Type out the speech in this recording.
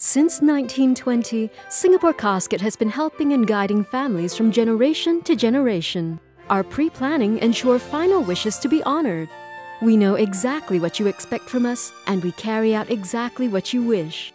Since 1920, Singapore Casket has been helping and guiding families from generation to generation. Our pre planning ensure final wishes to be honored. We know exactly what you expect from us, and we carry out exactly what you wish.